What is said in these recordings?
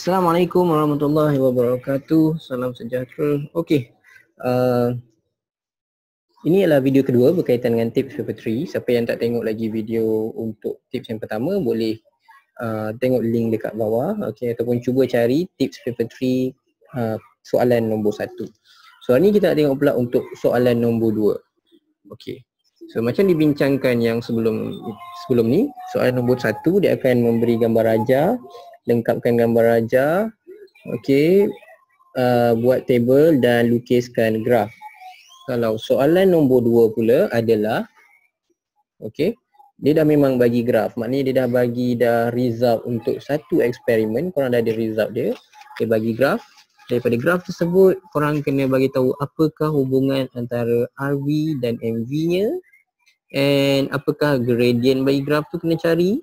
Assalamualaikum warahmatullahi wabarakatuh. Salam sejahtera. Okey. Uh, ini adalah video kedua berkaitan dengan tips paper 3. Siapa yang tak tengok lagi video untuk tips yang pertama boleh uh, tengok link dekat bawah okey ataupun cuba cari tips paper 3 uh, soalan nombor 1. Soalan ni kita nak tengok pula untuk soalan nombor 2. Okey. So macam dibincangkan yang sebelum sebelum ni, soalan nombor 1 dia akan memberi gambar raja lengkapkan gambar raja okey. Uh, buat table dan lukiskan graf. Kalau soalan nombor dua pula adalah okey dia dah memang bagi graf. Maknanya dia dah bagi dah result untuk satu eksperimen. Korang dah ada result dia. Dia bagi graf. Daripada graf tersebut korang kena bagi tahu apakah hubungan antara RV dan MV nya. And apakah gradient bagi graf tu kena cari.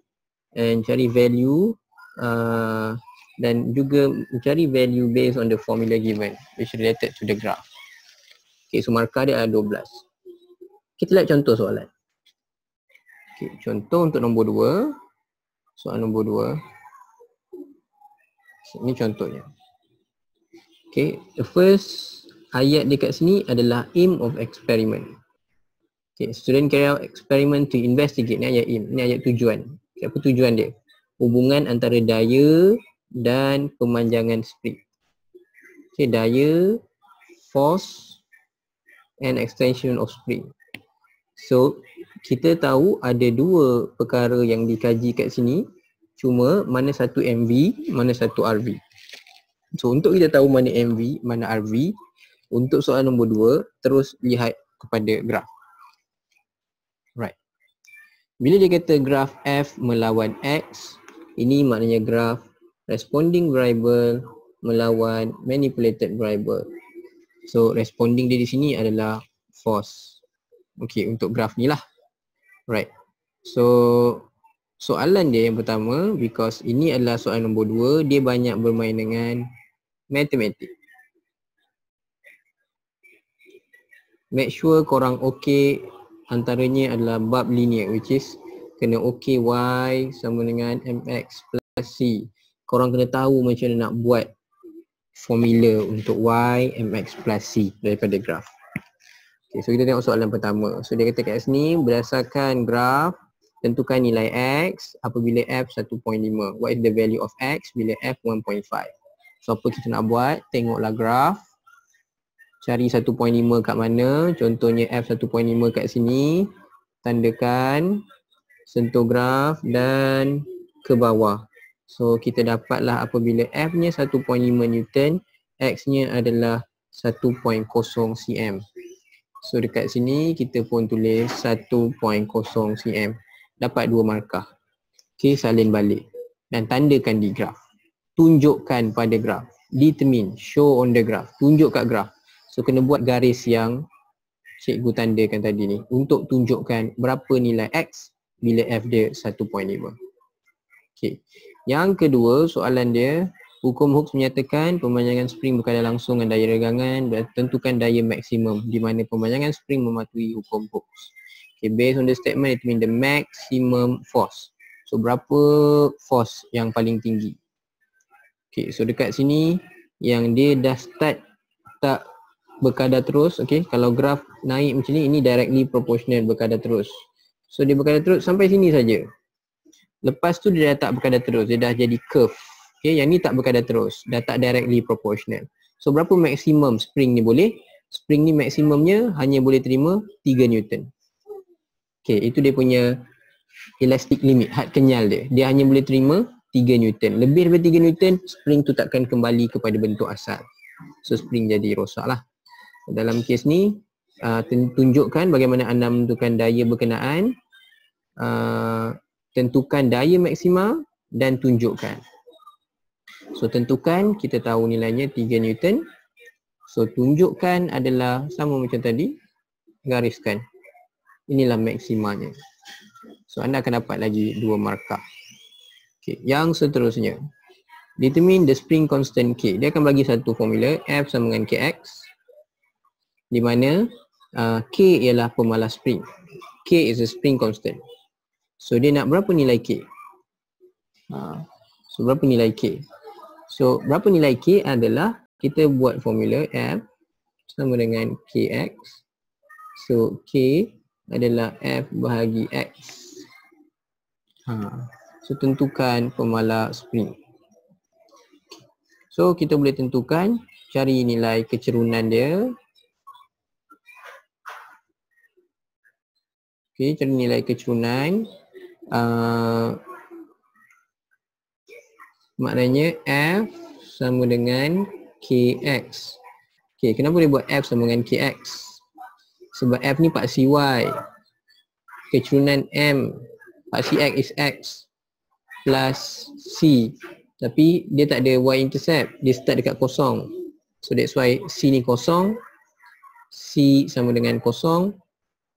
And cari value uh, dan juga mencari value based on the formula given which related to the graph. Okay, so markah dia ada 12. Kita lihat contoh soalan. Okay, contoh untuk nombor 2. Soalan nombor 2. Ini contohnya. Okay, the first ayat dekat sini adalah aim of experiment. Okay, student carry out experiment to investigate. Ni ayat aim. Ni ayat tujuan. Okay, apa tujuan dia? Hubungan antara daya dan pemanjangan spring. Okay, daya, force and extension of spring. So, kita tahu ada dua perkara yang dikaji kat sini. Cuma mana satu MV, mana satu RV. So, untuk kita tahu mana MV, mana RV, untuk soalan nombor dua, terus lihat kepada graf. Right. Bila dia kata graf F melawan X, ini maknanya graf responding variable melawan manipulated variable. So responding dia di sini adalah force. Okay untuk graf ni lah. Right. So soalan dia yang pertama because ini adalah soalan nombor dua dia banyak bermain dengan matematik. Make sure korang okay antaranya adalah bab linear which is kena OK Y sama dengan MX plus C. Korang kena tahu macam mana nak buat formula untuk Y, MX plus C daripada graf. Okay, so kita tengok soalan pertama. So dia kata kat sini berdasarkan graf tentukan nilai X apabila F 1.5. What is the value of X bila F 1.5? So apa kita nak buat? Tengoklah graf. Cari 1.5 kat mana. Contohnya F 1.5 kat sini. Tandakan sentuh graf dan ke bawah. So kita dapatlah apabila F nya 1.5 Newton, X nya adalah 1.0 cm. So dekat sini kita pun tulis 1.0 cm. Dapat dua markah. Okay, salin balik. Dan tandakan di graf. Tunjukkan pada graf. Determine, show on the graph. Tunjuk kat graf. So kena buat garis yang cikgu tandakan tadi ni. Untuk tunjukkan berapa nilai X bila F dia 1.5. Okey. Yang kedua, soalan dia, hukum Hooke menyatakan pemanjangan spring berkadar langsung dengan daya regangan dan tentukan daya maksimum di mana pemanjangan spring mematuhi hukum Hooke. Okay, based on the statement, it mean the maximum force. So, berapa force yang paling tinggi? Okay, so dekat sini, yang dia dah start tak berkadar terus, okay, kalau graf naik macam ni, ini directly proportional berkadar terus. So dia berkadar terus sampai sini saja. Lepas tu dia dah tak berkadar terus, dia dah jadi curve. Okay, yang ni tak berkadar terus, dah tak directly proportional. So berapa maksimum spring ni boleh? Spring ni maksimumnya hanya boleh terima 3 Newton. Okay, itu dia punya elastic limit, had kenyal dia. Dia hanya boleh terima 3 Newton. Lebih daripada 3 Newton, spring tu takkan kembali kepada bentuk asal. So spring jadi rosak lah. Dalam kes ni, uh, tunjukkan bagaimana anda menentukan daya berkenaan uh, tentukan daya maksima dan tunjukkan. So tentukan kita tahu nilainya 3 Newton. So tunjukkan adalah sama macam tadi gariskan. Inilah maksimanya so anda akan dapat lagi dua markah. Okay. yang seterusnya. Determine the spring constant K. Dia akan bagi satu formula F sama dengan KX di mana uh, K ialah pemalas spring. K is a spring constant. So dia nak berapa nilai K? Uh, so berapa nilai K? So berapa nilai K adalah kita buat formula F sama dengan KX. So K adalah F bahagi X. Ha. So tentukan pemala spring. So kita boleh tentukan cari nilai kecerunan dia. Okay, cari nilai kecerunan. Uh, maknanya F sama dengan KX. Okay, kenapa dia buat F sama dengan KX? Sebab F ni paksi Y. Kecerunan M, paksi X is X plus C. Tapi dia tak ada Y intercept, dia start dekat kosong. So that's why C ni kosong, C sama dengan kosong,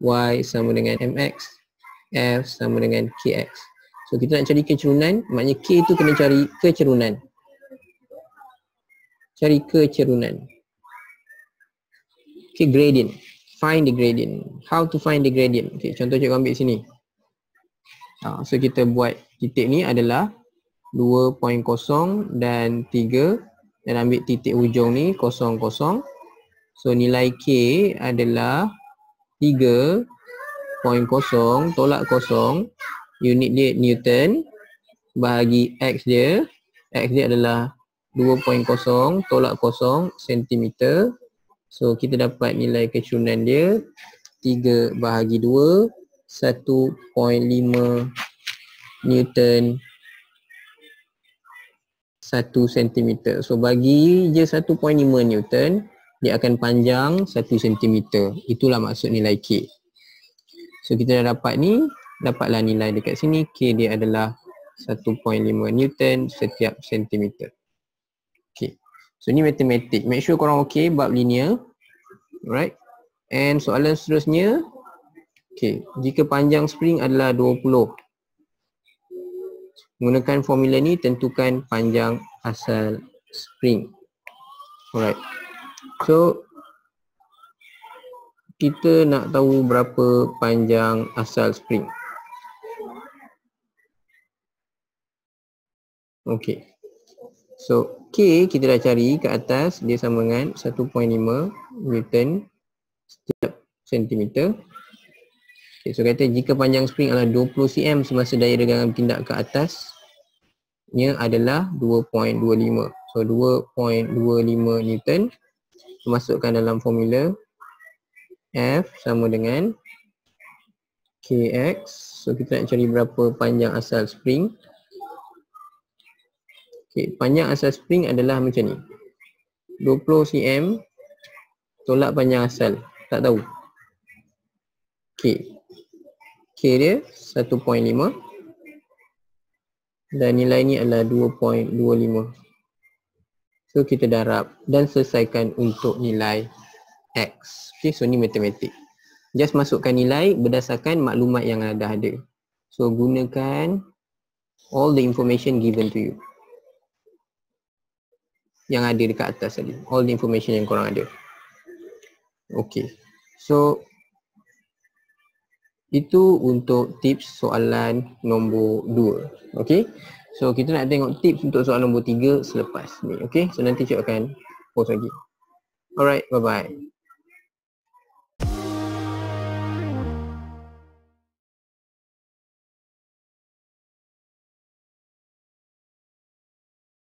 Y sama dengan MX, F sama dengan KX. So kita nak cari kecerunan, maknanya K tu kena cari kecerunan cari kecerunan. Okay, gradient. Find the gradient. How to find the gradient? Okay, contoh cikgu ambil sini. Ha, so kita buat titik ni adalah 2.0 dan 3 dan ambil titik hujung ni 0, 0. So nilai K adalah 3.0 tolak 0 unit dia Newton bahagi X dia X dia adalah 2.0 tolak 0 cm. So kita dapat nilai kecerunan dia 3 bahagi 2 1.5 Newton 1 cm. So bagi je 1.5 Newton dia akan panjang 1 cm. Itulah maksud nilai K. So kita dah dapat ni, dapatlah nilai dekat sini K dia adalah 1.5 Newton setiap centimeter. So ni matematik. Make sure korang okay bab linear. Alright. And soalan seterusnya. Okay. Jika panjang spring adalah 20. Menggunakan formula ni tentukan panjang asal spring. Alright. So kita nak tahu berapa panjang asal spring. Okay. So K kita dah cari ke atas dia sama dengan 1.5 Newton setiap centimeter. Okay, so kata jika panjang spring adalah 20 cm semasa daya regangan bertindak ke atas nya adalah 2.25. So 2.25 Newton masukkan dalam formula F sama dengan KX. So kita nak cari berapa panjang asal spring. Okay, panjang asal spring adalah macam ni. 20 cm tolak panjang asal. Tak tahu. K. K dia 1.5 dan nilai ni adalah 2.25. So kita darab dan selesaikan untuk nilai X. Okay, so ni matematik. Just masukkan nilai berdasarkan maklumat yang dah ada. So gunakan all the information given to you yang ada dekat atas tadi. All the information yang korang ada. Okay. So, itu untuk tips soalan nombor 2. Okay. So, kita nak tengok tips untuk soalan nombor 3 selepas ni. Okay. So, nanti cikgu akan post lagi. Alright. Bye-bye.